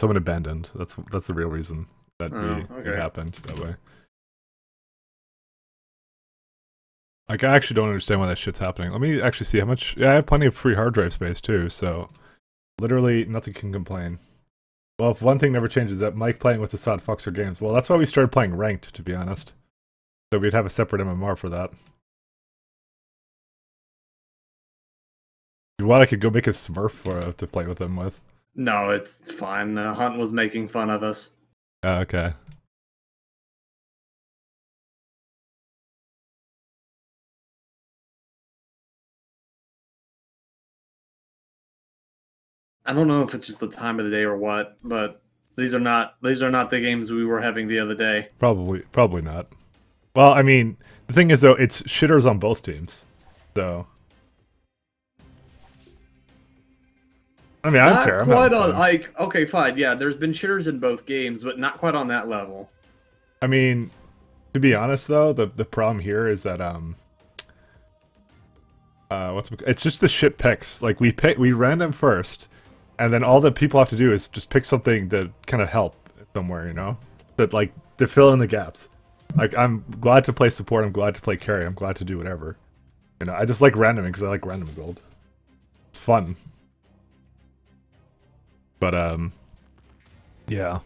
someone abandoned. That's that's the real reason that Oh, we, okay. it happened that way. Like I actually don't understand why that shit's happening. Let me actually see how much. Yeah, I have plenty of free hard drive space too, so literally nothing can complain. Well, if one thing never changes, that Mike playing with the Sod fucks our games. Well, that's why we started playing ranked, to be honest. So we'd have a separate MMR for that. You want? I could go make a Smurf for uh, to play with him with. No, it's fine. Uh, Hunt was making fun of us. Uh, okay. I don't know if it's just the time of the day or what, but these are not these are not the games we were having the other day. Probably, probably not. Well, I mean, the thing is though, it's shitters on both teams. So, I mean, I don't care. I'm quite on like okay, fine. Yeah, there's been shitters in both games, but not quite on that level. I mean, to be honest though, the the problem here is that um, uh, what's it's just the shit picks. Like we pick, we random first, and then all that people have to do is just pick something to kind of help somewhere, you know, that like to fill in the gaps. Like I'm glad to play support. I'm glad to play carry. I'm glad to do whatever. You know, I just like randoming because I like random gold. It's fun. But um, yeah.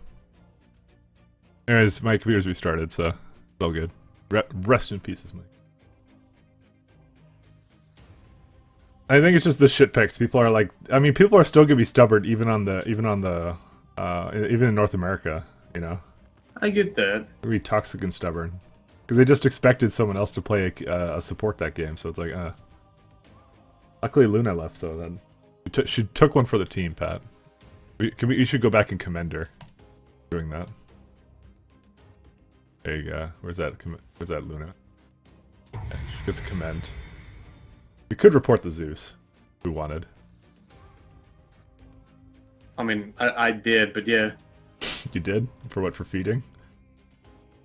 Anyways, my computer's restarted, so it's all good. Re- rest in pieces, Mike. I think it's just the shit picks. People are like, I mean, people are still gonna be stubborn even on the even on the uh even in North America. You know, I get that. Be toxic and stubborn because they just expected someone else to play a, uh, support that game. So it's like, uh. Luckily, Luna left, so then she, she took one for the team, Pat. We, can we, you should go back and commend her doing that. There you go. Where's that? Where's that Luna? Yeah, she gets a commend. We could report the Zeus. We wanted. I mean, I, I did, but yeah, You did for what? For feeding?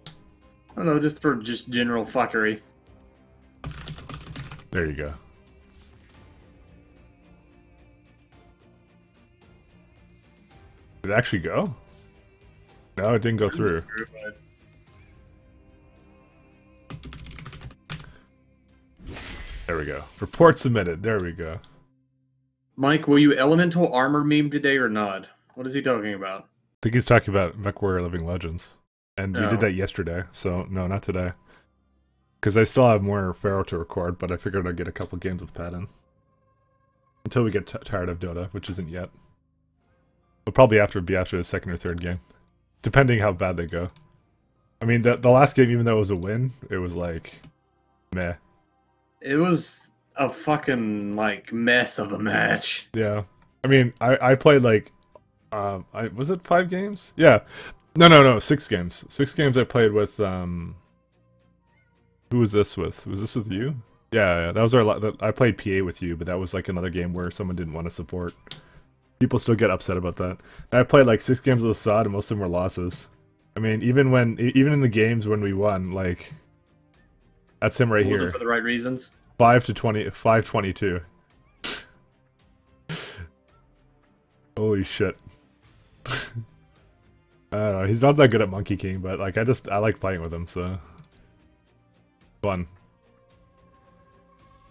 I don't know, just for just general fuckery. There you go. Did it actually go? No, it didn't go through. There we go. Report submitted. There we go. Mike, will you elemental armor meme today or not? What is he talking about? I think he's talking about MechWarrior Living Legends. And we Oh. did that yesterday, so no, not today. Because I still have more Pharaoh to record, but I figured I'd get a couple games with Pat in. Until we get t- tired of Dota, which isn't yet. But probably after be after the second or third game. Depending how bad they go. I mean, the, the last game, even though it was a win, it was like, meh. It was a fucking like mess of a match. Yeah. I mean, I, I played like, um, I was it five games? Yeah. No, no, no, six games. Six games I played with, um, who was this with? Was this with you? Yeah, yeah that was our, I played PA with you, but that was like another game where someone didn't want to support. People still get upset about that. And I played like six games with Assad, and most of them were losses. I mean, even when, even in the games when we won, like, that's him right was here. for the right reasons? 5 to 20 522 holy shit i don't know he's not that good at monkey king but like i just i like playing with him so fun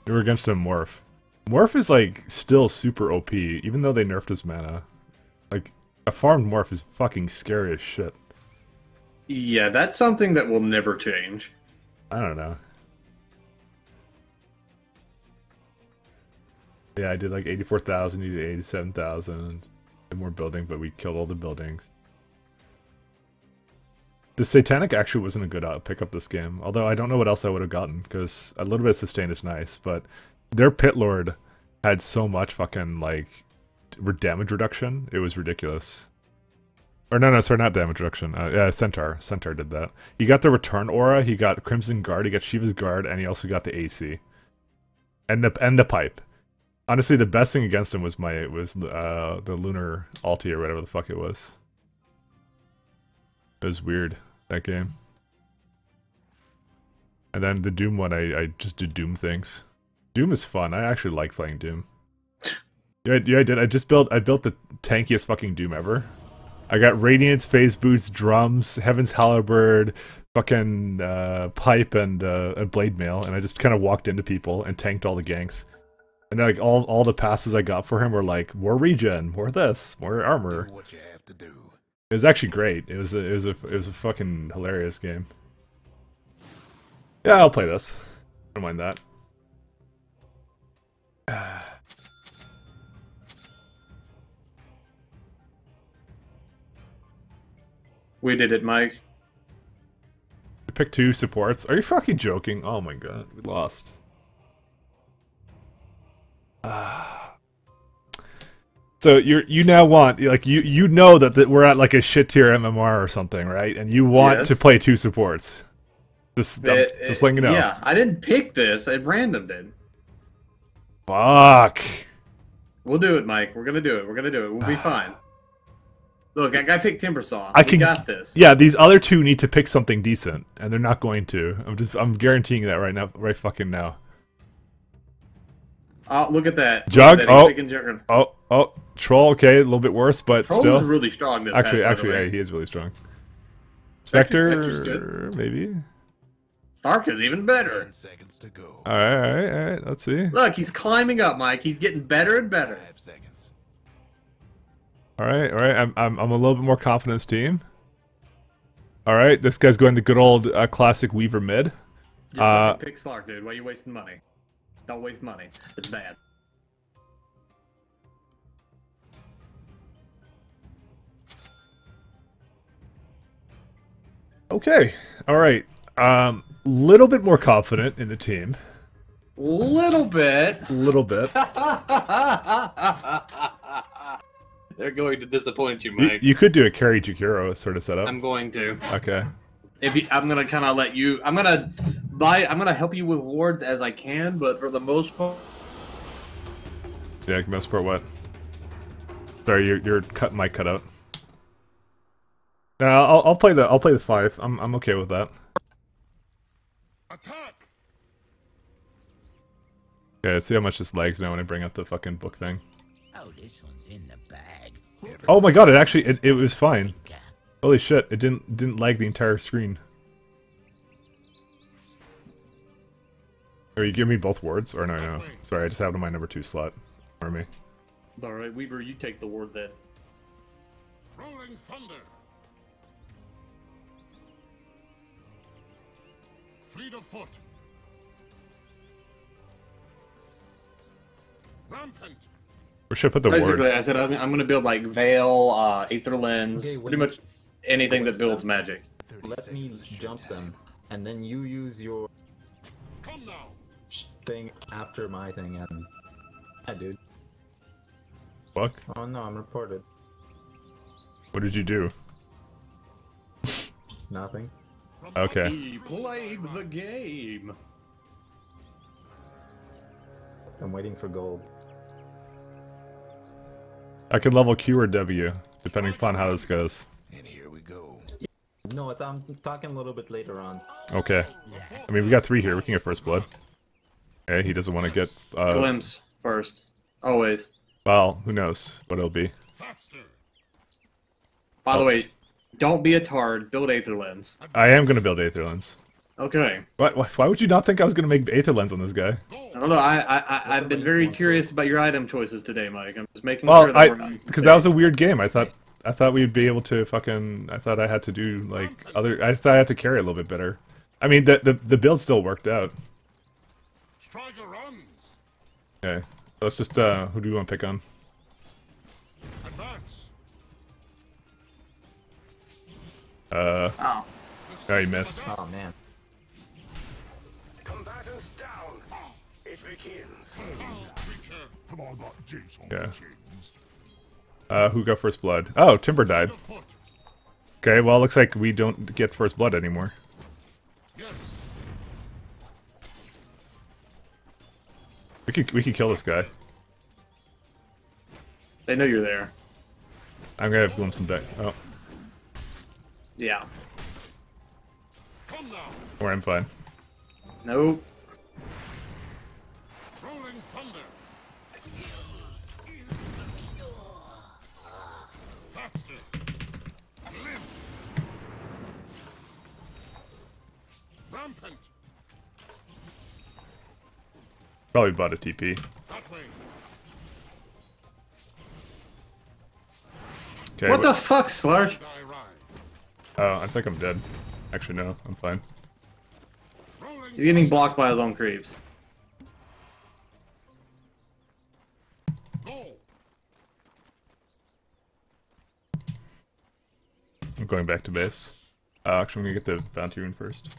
we were against a morph morph is like still super op even though they nerfed his mana like a farmed morph is fucking scary as shit Yeah, that's something that will never change. I don't know. Yeah, I did like 84,000, you did 87,000. More building, but we killed all the buildings. The Satanic actually wasn't a good uh, pickup this game, although I don't know what else I would have gotten, because a little bit of sustain is nice, but their Pit Lord had so much fucking, like, damage reduction, it was ridiculous. Or no, no, sorry, not damage reduction. Uh, yeah, Centaur. Centaur did that. He got the Return Aura, he got Crimson Guard, he got Shiva's Guard, and he also got the AC. And the and the pipe. Honestly, the best thing against him was my was uh the Lunar Alti or whatever the fuck it was. It was weird that game. And then the Doom one, I I just did Doom things. Doom is fun. I actually like playing Doom. Yeah, I- yeah, I did. I just built I built the tankiest fucking Doom ever. I got Radiance, Phase Boots, Drums, Heaven's Halberd, fucking uh, Pipe, and uh, a Blade Mail, and I just kind of walked into people and tanked all the ganks. And like all all the passes I got for him were like more regen, more this, more armor. Do what you have to do. It was actually great. It was a, it was a it was a fucking hilarious game. Yeah, I'll play this. I Don't mind that. We did it, Mike. Pick two supports. Are you fucking joking? Oh my god, we lost. Ah. So you you now want like you you know that, that we're at like a shit tier MMR or something, right? And you want Yes. to play two supports. Just It- just it- letting you know. Yeah, I didn't pick this. At random did. Fuck. We'll do it, Mike. We're gonna do it. We're gonna do it. We'll be fine. Look, I got picked Timbersaw. I we can- got this. Yeah, these other two need to pick something decent, and they're not going to. I'm just I'm guaranteeing that right now, right fucking now. Oh, look at that. Jug? at that. Oh. Oh oh, troll. Okay, a little bit worse, but Troll still. is really strong this actually, the actually, yeah, he is really strong. Spectre- Spectre, maybe. Slark is even better. Ten seconds to go. All right, all right, all right. Let's see. Look, he's climbing up, Mike. He's getting better and better. Five seconds. All right, all right. I'm I'm I'm a little bit more confident team. All right, this guy's going the good old uh, classic Weaver mid. Just Uh, pick Slark, dude. Why are you wasting money? Don't waste money. It's bad. Okay, all right. Um, little bit more confident in the team. Little bit. A little bit. They're going to disappoint you, You, Mike. you could do a carry Jakiro sort of setup. I'm going to. Okay. If you, I'm gonna kind of let you. I'm gonna buy. I'm gonna help you with wards as I can, but for the most part, Yeah, most part what? Sorry, your your cut mic cut out. No, I'll I'll play the I'll play the five. I'm I'm okay with that. Attack! Okay, let's see how much this lags now when I bring up the fucking book thing. Oh, this one's in the bag. Oh my god, it actually it, it was fine. Holy shit, it didn't didn't lag the entire screen. Or you give me both words? Or no, no. Sorry, I just have it in my number two slot. For me. all right, Weaver, you take the ward then. Rolling thunder. Fleet of foot. Rampant. Where should I put the Basically, word? I said I was, I'm gonna build like Veil, uh, Aether Lens, Okay, pretty much anything that builds magic. Let me jump showtime. them, and then you use your Come now. thing after my thing, and yeah, dude. Fuck? Oh no, I'm reported. What did you do? Nothing. From Okay. He played the game. I'm waiting for gold. I could level Q or W, depending upon how this goes. And here we go. No, it's, I'm talking a little bit later on. Okay. I mean, we got three here. We can get first blood. Okay, he doesn't want to get. Uh, Glimpse first, always. well, who knows what it'll be. Faster. By the way, don't be a tard. Build Aether Lens. I am gonna build Aether Lens. Okay. Why, why, why would you not think I was gonna make Aether Lens on this guy? I don't know. I, I, I I've been very curious about your item choices today, Mike. I'm just making Well, sure I that we're not because that was a weird game. I thought I thought we'd be able to fucking. I thought I had to do like other. I thought I had to carry a little bit better. I mean, the the, the build still worked out. Striker runs. Okay, let's just. uh Who do you want to pick on? Uh, Oh. oh, you missed. Oh man. Combatants down. It begins. Come on, got Jason. Yeah. Uh, who got first blood? Oh, Timber died. Okay, well, looks like we don't get first blood anymore. Yes. We could we could kill this guy. They know you're there. I'm gonna have glimpse him back. Oh, yeah. Or I'm fine. Nope. Rolling thunder. Probably bought a TP. Okay, what, what the fuck, Slark? Die right. Oh, I think I'm dead. Actually, no, I'm fine. He's getting blocked by his own creeps. I'm going back to base. Uh, actually, I'm gonna get the bounty rune first.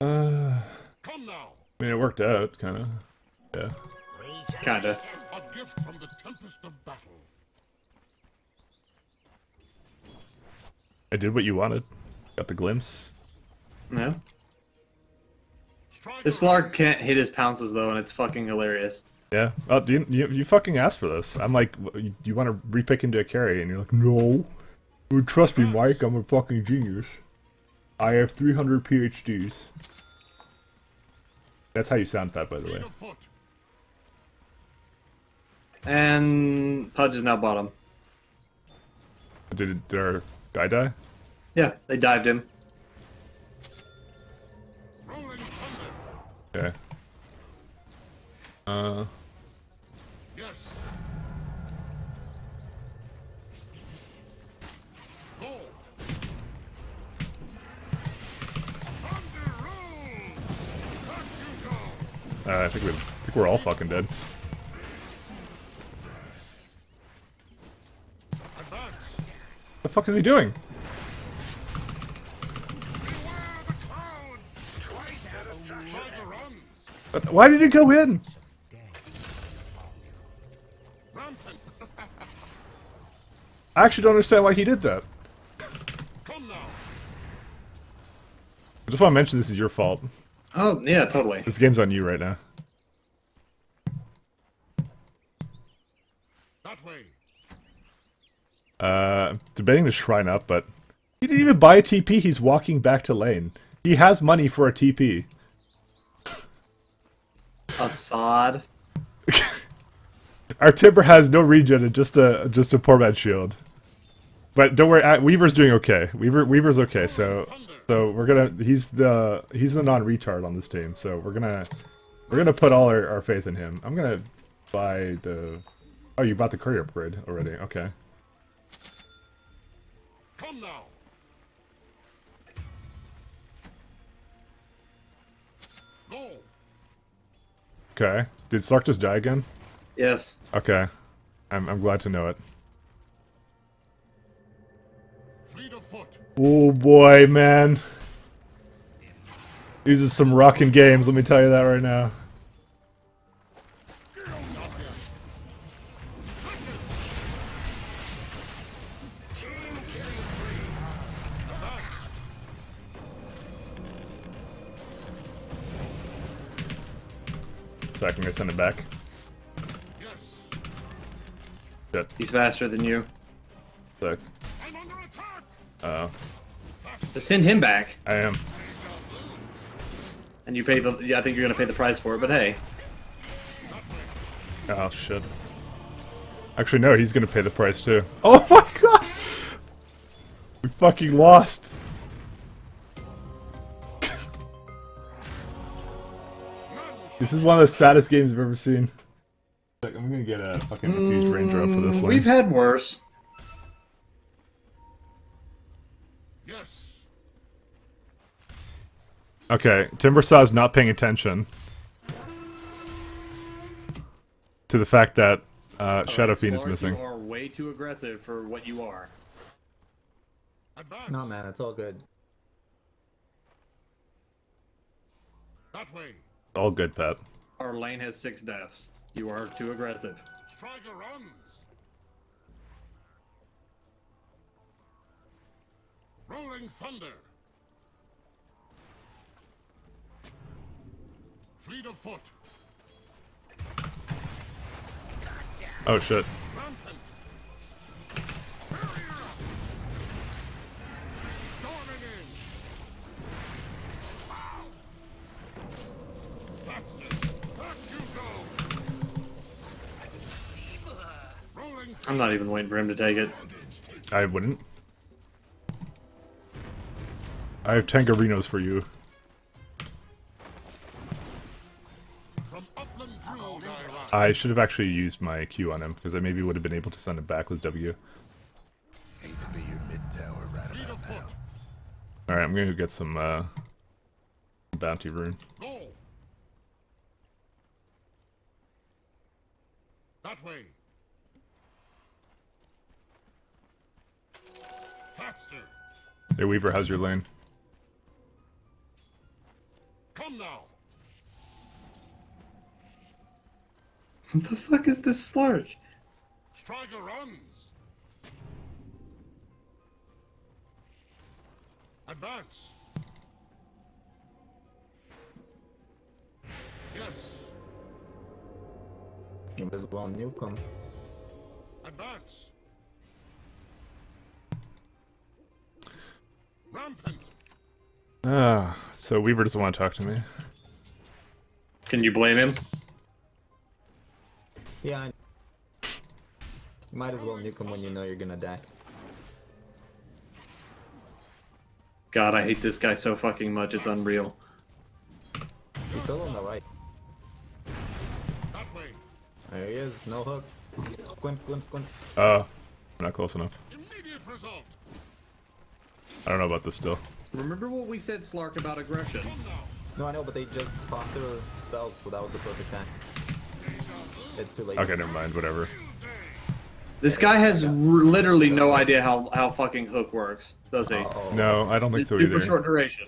Uh, Come now. I mean, it worked out, kind of. Yeah. Kinda. A gift from the tempest of battle. I did what you wanted. Got the glimpse. No. This Slark can't hit his pounces though, and it's fucking hilarious. Yeah. Oh, do you, you, you fucking asked for this. I'm like, "Wh- you, you want to repick into a carry, and you're like, no. Well, Trust me, Mike. I'm a fucking genius. I have 300 PhDs. That's how you sound, Pat, by the way. Fleet of foot. And Pudge is now bottom. Did, did our guy die? Yeah, they dived him. Okay. Uh, Yes. Roll. Back you go. uh, I think we, I think we're all fucking dead. Advance. What the fuck is he doing? Beware the clouds. Twice the destruction. Striker runs. What- Why did he go in? I actually don't understand why he did that. I just want to mention this is your fault. Oh yeah, totally. This game's on you right now. That way. Debating to shrine up, but he didn't even buy a TP. He's walking back to lane. He has money for a TP. Assad. Our Timber has no regen and just a just a poor man's shield. But don't worry, Weaver's doing okay. Weaver Weaver's okay. So so we're gonna he's the he's the non-retard on this team. So we're gonna we're gonna put all our, our faith in him. I'm gonna buy the. Oh, you bought the courier upgrade already. Okay. Come now. Go. Okay. Did Slark just die again? Yes. Okay. I'm I'm glad to know it. Fleet of foot. Oh boy, man. These are some rocking games, let me tell you that right now. I send him back. Yes. Shit. He's faster than you. Sick. Uh, Just send him back, I am. and you pay the. Yeah, I think you're gonna pay the price for it. But hey, Oh shit. Actually, no, he's gonna pay the price too. Oh my god! We fucking lost. This is one of the saddest games I've ever seen. I'm gonna get a fucking infused raindrop for this Mm, lane. we've had worse. Yes. Okay, Timbersaw's not paying attention to the fact that uh, Shadow Fiend is missing. You are way too aggressive for what you are. Advance. No, man, it's all good. That way. All good, Pep. Our lane has six deaths. You are too aggressive. Striker runs. Rolling thunder. Fleet of foot. Oh shit. Rampant. I'm not even waiting for him to take it. I wouldn't. I have Tangarinos for you. From Upland Druid I should have actually used my Q on him because I maybe would have been able to send him back with W. Hasten to your mid tower right Fleet about of now. foot. All right, I'm gonna go get some uh, bounty rune. That way. Faster. Hey Weaver, how's your lane? Come now. What the fuck is this slurge? Striker runs. Advance. Yes. Invisible Newcomb. Advance. Rampant. Ah, so Weaver doesn't want to talk to me. Can you blame him? Yeah. I... You might as well nuke him when you know you're gonna die. God, I hate this guy so fucking much. It's unreal. He's still on the right. That way. There he is. No hook. Glimpse, glimpse, glimpse. Uh, not close enough. Immediate result. I don't know about this still. Remember what we said, Slark, about aggression? No, I know, but they just popped their spells, so that was the perfect time. It's too late. Okay, never mind. Whatever. This guy has literally no idea how, how fucking hook works, does he? Uh-oh. No, I don't think It's so super either. Super short duration.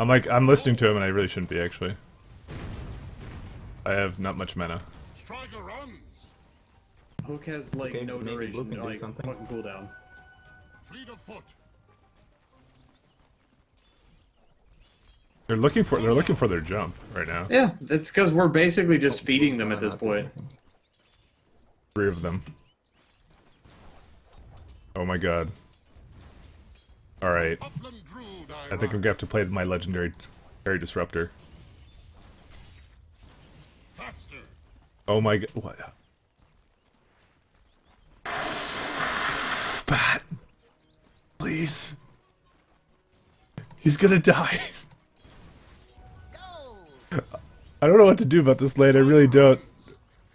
I'm like, I'm listening to him, and I really shouldn't be actually. I have not much mana. Striker runs. Hook has like Okay, no maybe duration, like something. fucking cooldown. Fleet of foot. They're looking for they're looking for their jump right now. Yeah, it's because we're basically just feeding them at this point. Three of them. Oh my god. All right. I I think I'm gonna have to play my legendary Fairy Disruptor. Faster. Oh my god. What? Bat. Please. He's gonna die. I don't know what to do about this lane. I really don't.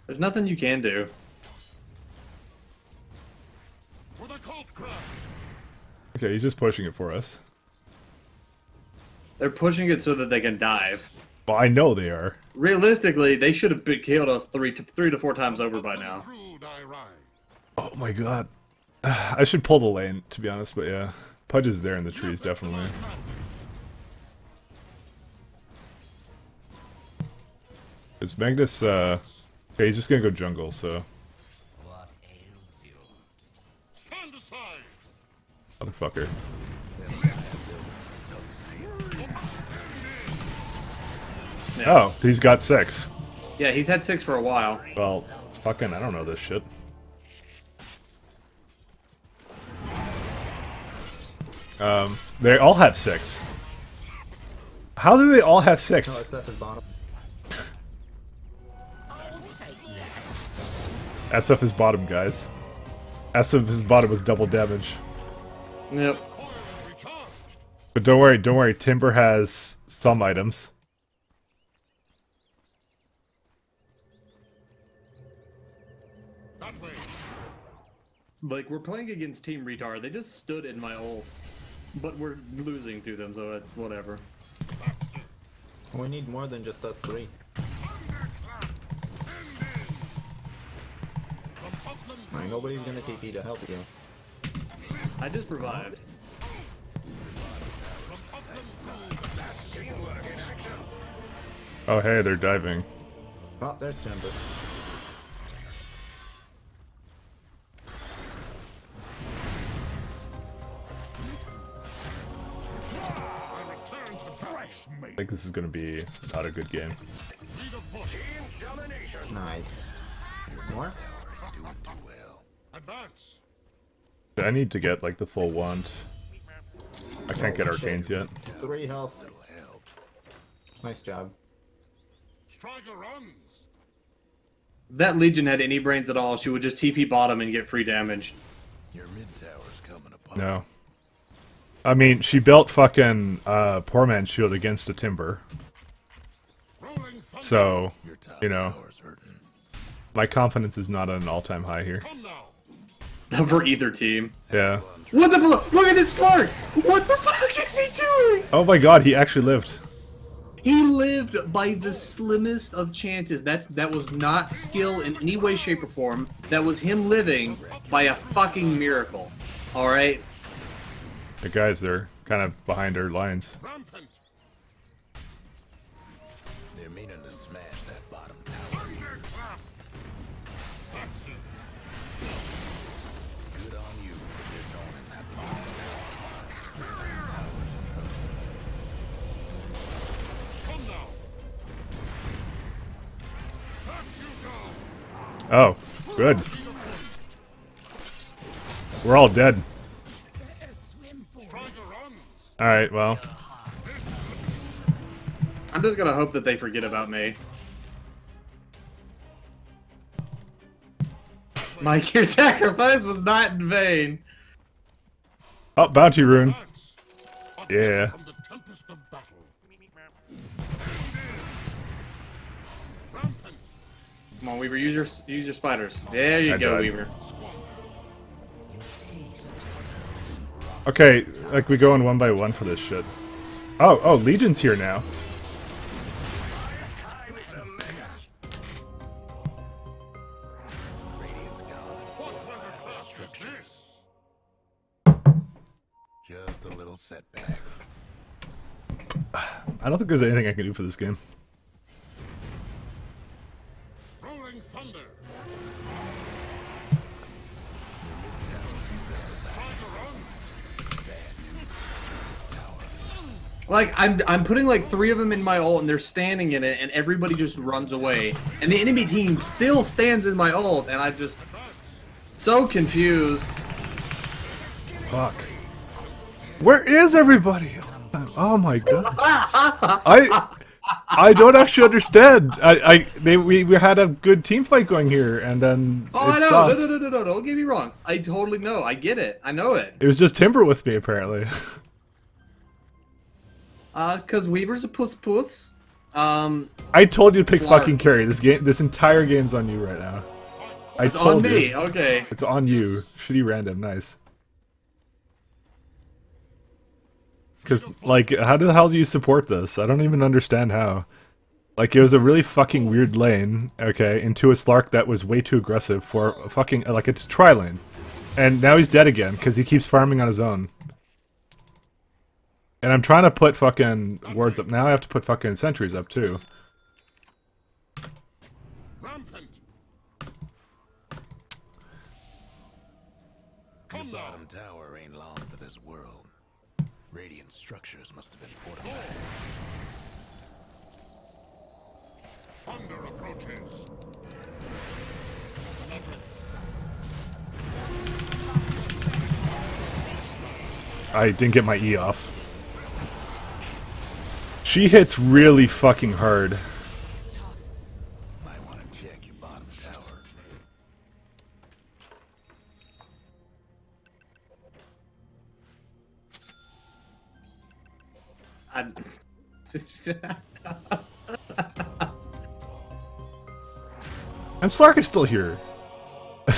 There's nothing you can do. For the cult. Okay, he's just pushing it for us. They're pushing it so that they can dive. Well, I know they are. Realistically, they should have been killed us three to three to four times over by now. Druid I rise. Oh my god. I should pull the lane, to be honest, but yeah. Pudge is there in the trees, definitely. Is Magnus, uh... Okay, he's just gonna go jungle, so... What ails you? Stand aside. Motherfucker. Yeah. Oh, he's got six. Yeah, he's had six for a while. Well, fucking, I don't know this shit. Um, they all have six. How do they all have No, six? it's SF is bottom, guys. SF is bottom with double damage. Yep. Coil is recharged. But don't worry, don't worry. Timber has some items. Like we're playing against Team Retard. They just stood in my ult, but we're losing to them, so it, whatever. We need more than just us three. Nobody's gonna rise. TP to help you. I just revived. From Upland Druid. Oh, hey, they're diving. Oh, there's Timber. I return to fresh I meat. think this is gonna be not a good game. Fleet of foot. Team domination. Nice. More? Doing too well. Advance. I need to get like the full wand. I can't get shit. arcanes yet. Three health. Nice job. Striker runs. That Legion had any brains at all, she would just TP bottom and get free damage. Your mid tower's coming apart. No. I mean, she built fucking uh, poor man's shield against a timber. So, you know, my confidence is not at an all-time high here. Come now. For either team. Yeah. What the fuck? Look at this Slark! What the fuck is he doing? Oh my god, he actually lived. He lived by the slimmest of chances. That's that was not skill in any way, shape, or form. That was him living by a fucking miracle. All right. The guys, they're kind of behind our lines. Rampant. They're meaning to smash Oh, good. We're all dead. Alright, well. I'm just gonna hope that they forget about me. Mike, your sacrifice was not in vain. Oh, bounty rune. Yeah. Come on, Weaver, use your use your spiders. There you I go, died. Weaver. Okay, like we go in one by one for this shit. Oh, oh, Legion's here now. Radiant's gone. What weather class is this? Just a little setback. I don't think there's anything I can do for this game. Like I'm I'm putting like three of them in my ult and they're standing in it and everybody just runs away and the enemy team still stands in my ult and I'm just so confused. Fuck. Where is everybody? Oh my god. I I don't actually understand. I, I they, we, we had a good team fight going here and then Oh, I know. stopped. No, no, no, no, no. Don't get me wrong. I totally know. I get it. I know it. It was just Timber with me apparently. Uh, cause Weaver's a puss puss. Um, I told you to pick fucking carry. This game this entire game's on you right now. I it's told on me. you. Okay. It's on you. Shitty random, nice. Cause like how the hell do you support this? I don't even understand how. Like it was a really fucking weird lane, okay, into a Slark that was way too aggressive for a fucking like it's a tri lane. And now he's dead again because he keeps farming on his own. And I'm trying to put fucking wards up. Now I have to put fucking sentries up too. Rampant. Your Come now. bottom tower ain't long for this world. Radiant structures must have been fortified. Thunder approaches. I didn't get my E off. She hits really fucking hard. Might want to check your bottom tower. And Slark is still here.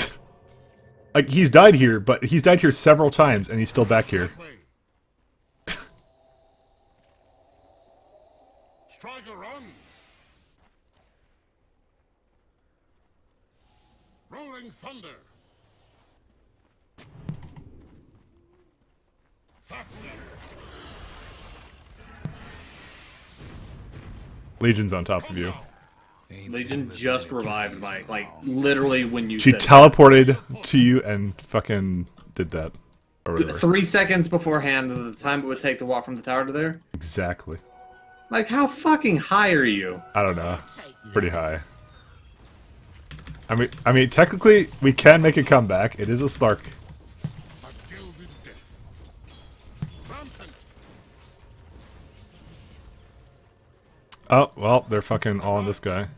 like he's died here, but he's died here several times, and he's still back here. Way. Striker runs. Rolling thunder. Faster. Legion's on top of you. Legion just revived trees Mike, like literally when you She said teleported to you and fucking did that. Three seconds beforehand, the time it would take to walk from the tower to there. Exactly. Like, how fucking high are you? I don't know. Pretty high. I mean, I mean, technically, we can make a comeback. It is a Slark. Oh, well, they're fucking all on this guy.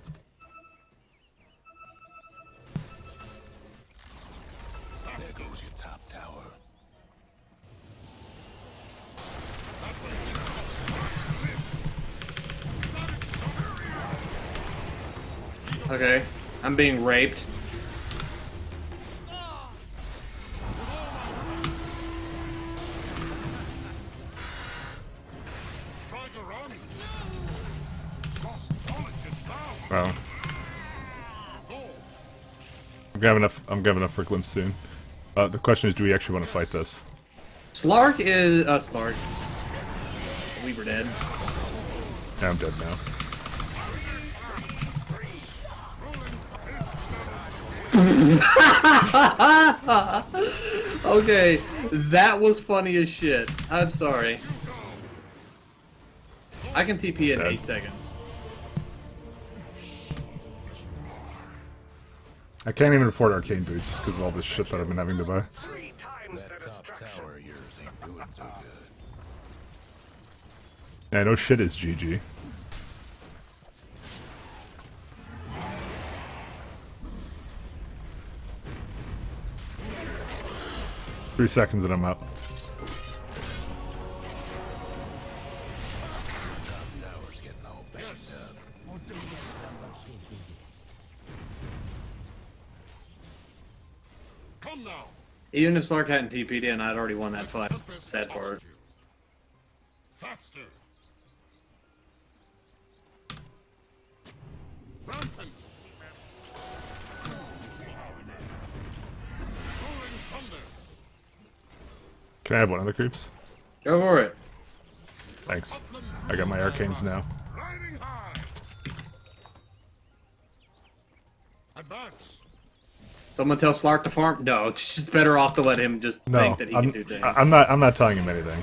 Okay, I'm being raped. Wow. I'm gonna have enough. I'm gonna have enough for a glimpse soon. Uh, the question is, do we actually want to fight this? Slark is uh Slark. We were dead. Yeah, I'm dead now. Okay, that was funny as shit. I'm sorry. I can TP in Dead. eight seconds. I can't even afford arcane boots because of all this shit that I've been having to buy. So. Yeah, no shit is GG. Three seconds and I'm up. Even if Slark hadn't TP'd in, I'd already won that fight. Tempest Sad part. Faster. Rampant. Can I have one of the creeps? Go for it. Thanks. I got my arcanes now. Riding high. Advance. Someone tell Slark to farm. No, it's just better off to let him just No, think that he I'm, can do things. I- I'm not. I'm not telling him anything.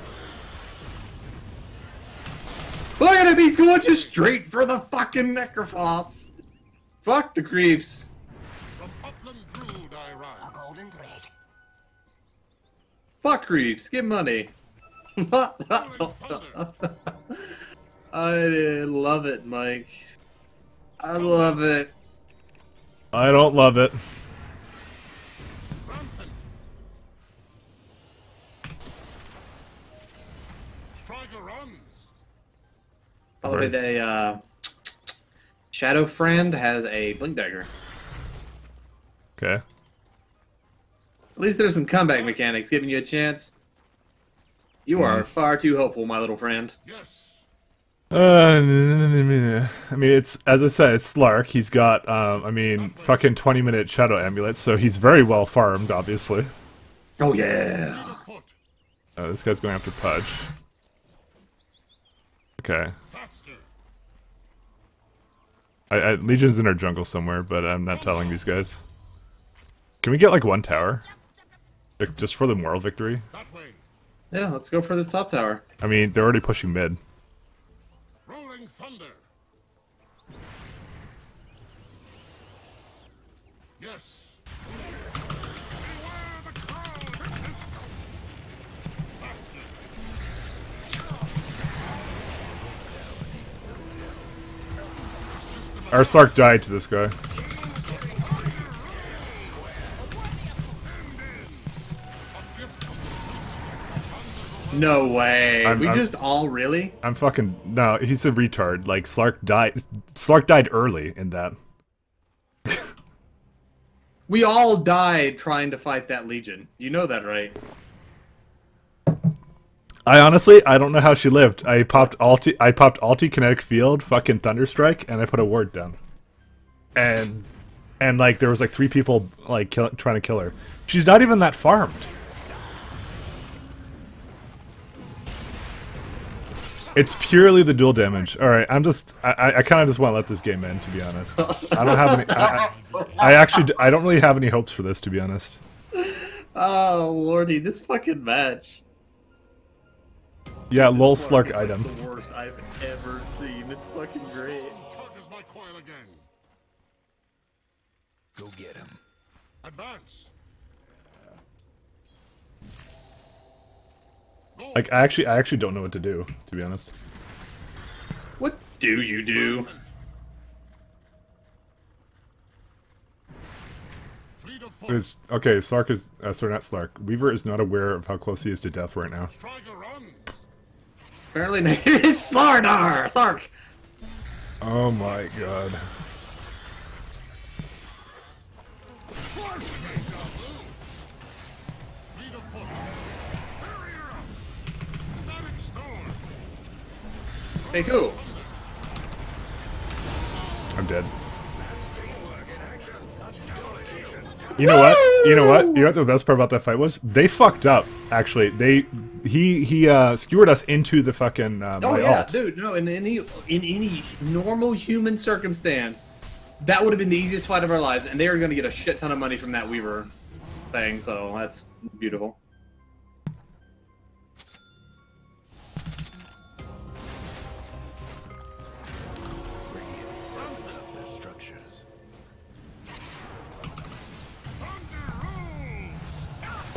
Look at him, he's going just straight for the fucking Necrophos. Fuck the creeps. From Upland Druid I A ride. golden thread. Fuck creeps. Give money. I love it, Mike. I love it. I don't love it. Way, the uh, Shadow Fiend has a Blink Dagger. Okay. At least there's some comeback mechanics giving you a chance. You are far too hopeful, my little friend. Yes. Uh, I mean, it's as I said, it's Slark. He's got, um, I mean, fucking twenty minute shadow amulets, so he's very well farmed, obviously. Oh yeah. Uh, this guy's going after Pudge. Okay. Faster. I, I, Legion's in our jungle somewhere, but I'm not telling these guys. Can we get like one tower? Like, just for the moral victory? Yeah, let's go for this top tower. I mean, they're already pushing mid. Rolling thunder. Yes. Our Slark died to this guy. No way. I'm- we I'm- just all really? I'm fucking no. He's a retard. Like Slark died. Slark died early in that. We all died trying to fight that Legion. You know that, right? I honestly, I don't know how she lived. I popped alti, I popped alti kinetic field, fucking thunderstrike, and I put a ward down. And and like there was like three people like kill, trying to kill her. She's not even that farmed. It's purely the dual damage. All right, I'm just I, I- kind of just want to let this game end to be honest. I don't have any. I, I, I actually I don't really have any hopes for this to be honest. Oh lordy, this fucking match. Yeah, lol slurk item. The worst I've ever seen. It's fucking great. Charges my coil again. Go get him. Advance. Like I actually I actually don't know what to do to be honest. What do you do? Fleet of. Is okay, Slark is uh, sorry not Slark. Weaver is not aware of how close he is to death right now. Striker runs. Apparently, it is Slardar! Slark! Oh my god. Hey, cool. I'm dead. You know what? You know what? You know what the best part about that fight was? They fucked up. Actually, they he he uh, skewered us into the fucking uh, Oh yeah, alt. dude. No, in any in any normal human circumstance, that would have been the easiest fight of our lives, and they were going to get a shit ton of money from that Weaver thing. So that's beautiful.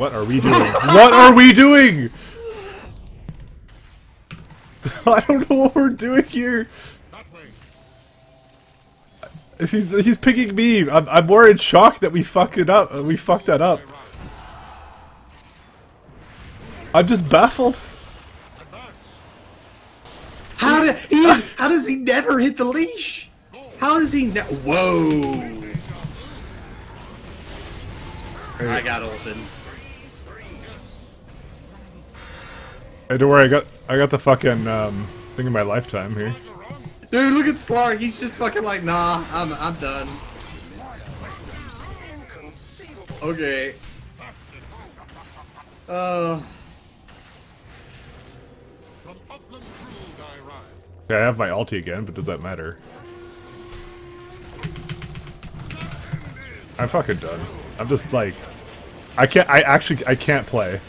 What are we doing? what are we doing? I don't know what we're doing here. He's, he's picking me. I'm, I'm more in shock that we fucked it up. Uh, we fucked that up. I'm just baffled. How did he? How does he never hit the leash? How does he? Ne- Whoa! I got ulted. Hey, don't worry. I got I got the fucking um, thing of my lifetime here. Dude, look at Slark. He's just fucking like, nah, I'm I'm done. Okay. Uh. Okay, I have my ulti again, but does that matter? I'm fucking done. I'm just like, I can't. I actually I can't play.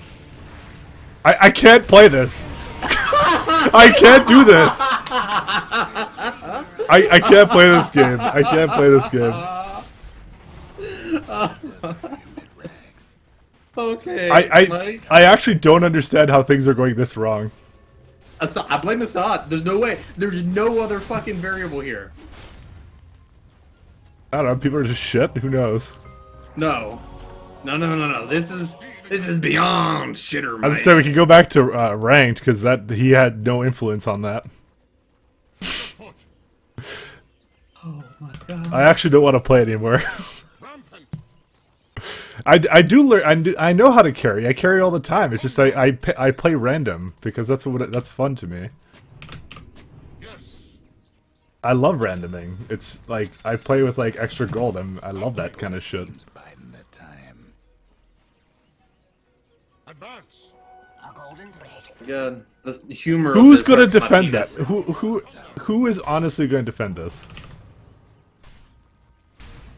I I can't play this. I can't do this. I I can't play this game. I can't play this game. okay. I I Mike. I actually don't understand how things are going this wrong. Uh, Assad, I blame Assad. There's no way. There's no other fucking variable here. I don't know. People are just shit. Who knows? No. No, no, no, no. This is this is beyond shitter, As Mike. I said, we can go back to uh, ranked because that he had no influence on that. Oh my god. I actually don't want to play anymore. I, I do learn. I, do- I know how to carry. I carry all the time. It's just I I play random because that's what it, that's fun to me. Yes. I love randoming. It's like I play with like extra gold. I'm, I love that kind of shit. Golden thread. God, the humor. of Who's this gonna defend that? Who who who is honestly going to defend this?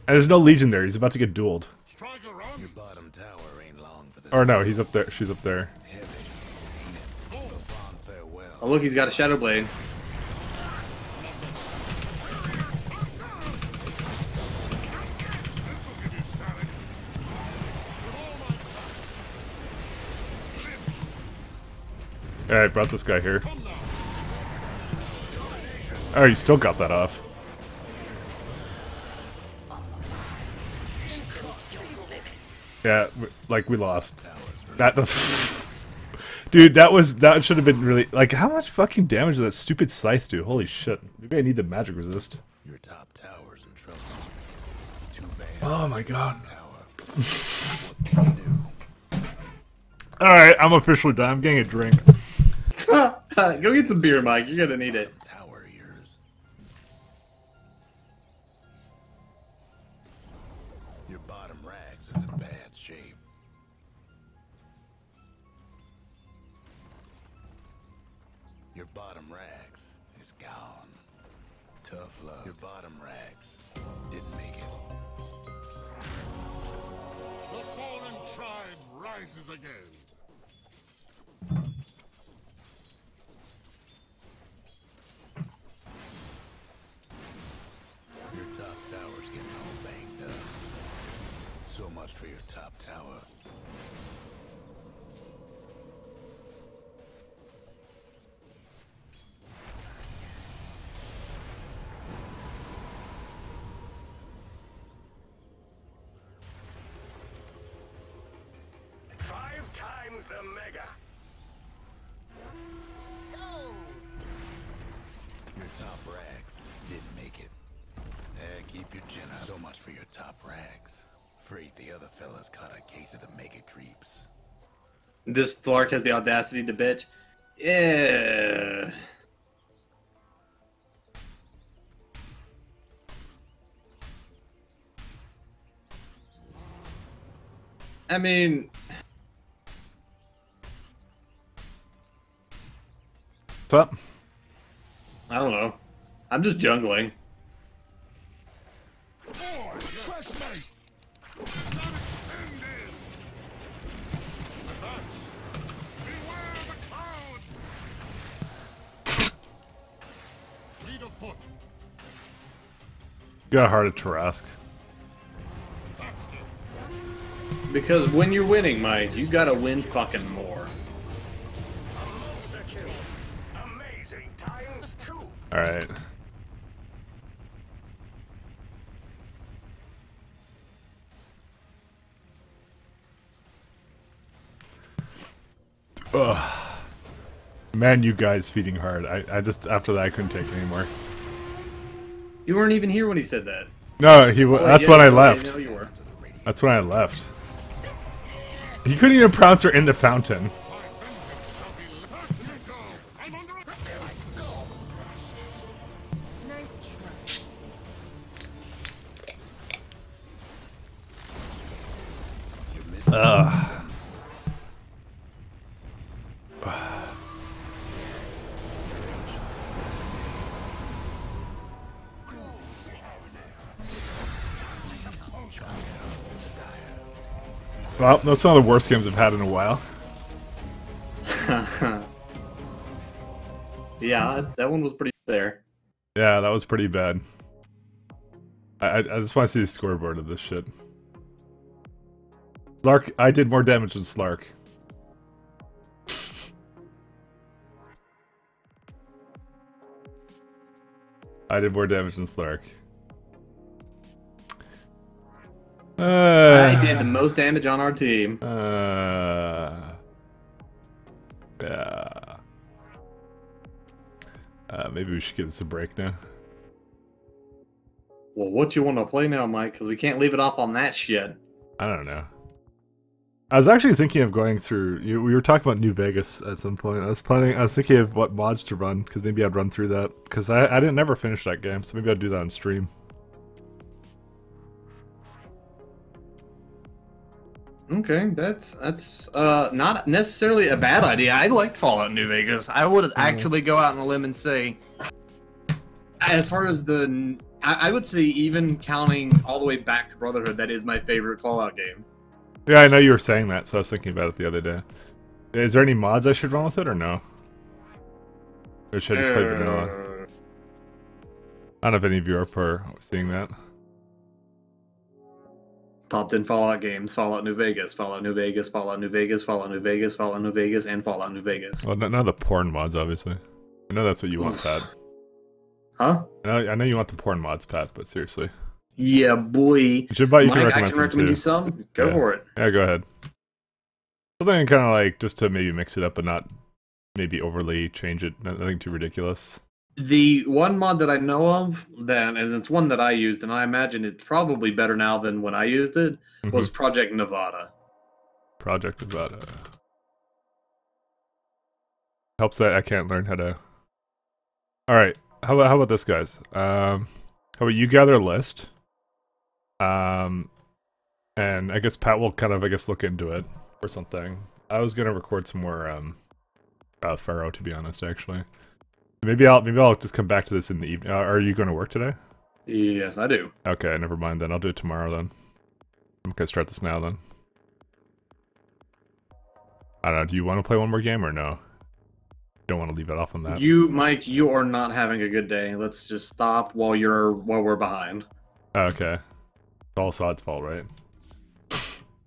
And there's no legion there. He's about to get dueled. Striker. Your bottom tower ain't long for this. Or no, he's up there. She's up there. Heavy. Ain't it? Fond farewell. Oh look, he's got a shadow blade. All right, brought this guy here. Oh, you still got that off. Yeah, like we lost. That Dude, that was that should have been really like how much fucking damage did that stupid scythe do? Holy shit. Maybe I need the magic resist. Your top tower's in trouble. Too bad. Oh my god. Tower. what can you do? Alright, I'm officially done. I'm getting a drink. Go get some beer, Mike. You're gonna need it. Tower of yours. Your bottom rax is in bad shape. Your bottom rax is gone. Tough love. Your bottom rax didn't make it. The fallen tribe rises again. For your top tower. Five times the mega. Go! Your top rax didn't make it. Eh, keep your chin up. So much for your top rax afraid the other fella's got a case of the mega creeps. This Slark has the audacity to bitch. Yeah. I mean, what's? I don't know. I'm just jungling. Got a heart of Tarrasque. Because when you're winning, Mike, you gotta win fucking more. Monster kill. Amazing times two. Alright. Ugh. Man, you guys feeding hard. I, I just after that I couldn't take it anymore. You weren't even here when he said that. No, he. Oh, that's yeah, when I left. were. That's when I left. He couldn't even pronounce her in the fountain. That's one of the worst games I've had in a while. Yeah, that one was pretty there. Yeah, that was pretty bad. I, I, I just want to see the scoreboard of this shit. Slark, I did more damage than Slark. I did more damage than Slark. Uh, I did the most damage on our team. Uh, yeah. Uh, maybe we should get this a break now. Well, what you want to play now, Mike? Because we can't leave it off on that shit. I don't know. I was actually thinking of going through. You, we were talking about New Vegas at some point. I was planning. I was thinking of what mods to run because maybe I'd run through that because I I didn't never finish that game, so maybe I'd do that on stream. Okay, that's that's uh not necessarily a bad idea. I liked Fallout New Vegas. I would actually go out on a limb and say, as far as the, I, I would say even counting all the way back to Brotherhood, that is my favorite Fallout game. Yeah, I know you were saying that, so I was thinking about it the other day. Is there any mods I should run with it or no? Or should I just play vanilla? Uh, I don't know if any of you are for seeing that. Top 10 Fallout games: Fallout New Vegas, Fallout New Vegas, Fallout New Vegas, Fallout New Vegas, Fallout New Vegas, and Fallout New Vegas. Well, none of the porn mods, obviously. I know that's what you want, Pat. Huh? I know, I know you want the porn mods, Pat, but seriously. Yeah, boy. You should buy, you Mike, can I recommend can some recommend too. you some. Go Yeah. for it. Yeah, go ahead. Something kind of like just to maybe mix it up, but not maybe overly change it. Nothing too ridiculous. The one mod that I know of, then, and it's one that I used, and I imagine it's probably better now than when I used it, was Mm-hmm. Project Nevada. Project Nevada helps that I can't learn how to. All right, how about how about this, guys? Um, how about you gather a list? Um, and I guess Pat will kind of I guess look into it or something. I was gonna record some more um, uh, Pharaoh to be honest, actually. Maybe I'll maybe I'll just come back to this in the evening. Uh, are you going to work today? Yes, I do. Okay, never mind then. I'll do it tomorrow then. I'm gonna start this now then. I don't know. Do you want to play one more game or no? Don't want to leave it off on that. You, Mike, you are not having a good day. Let's just stop while you're while we're behind. okay. It's all Sod's fault, right?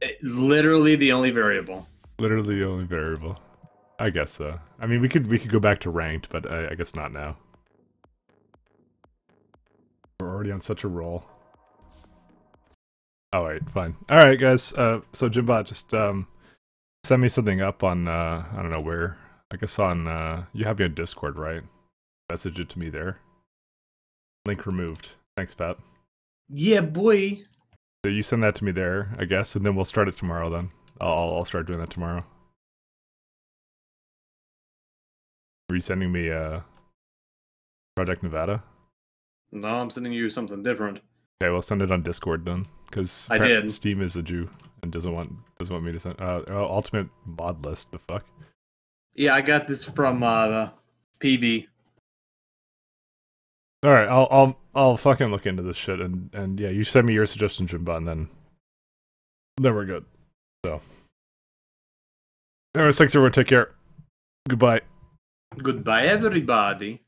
It- literally the only variable. Literally the only variable. I guess so. I mean, we could we could go back to ranked, but I, I guess not now. We're already on such a roll. All right, fine. All right, guys. Uh, so Jimbot, just um, send me something up on uh, I don't know where. I guess on uh, you have me on Discord, right? Message it to me there. Link removed. Thanks, Pat. Yeah, boy. So you send that to me there, I guess, and then we'll start it tomorrow. Then I'll I'll start doing that tomorrow. Are you sending me uh Project Nevada? No, I'm sending you something different. Okay, we'll send it on Discord then, because I did. Steam is a Jew. and doesn't want doesn't want me to send uh ultimate mod list. The fuck. Yeah, I got this from uh, PV. All right, I'll I'll I'll fucking look into this shit and and yeah, you send me your suggestion, Jimba, and then then we're good. So, anyway, thanks everyone. Take care. Goodbye. Goodbye, everybody.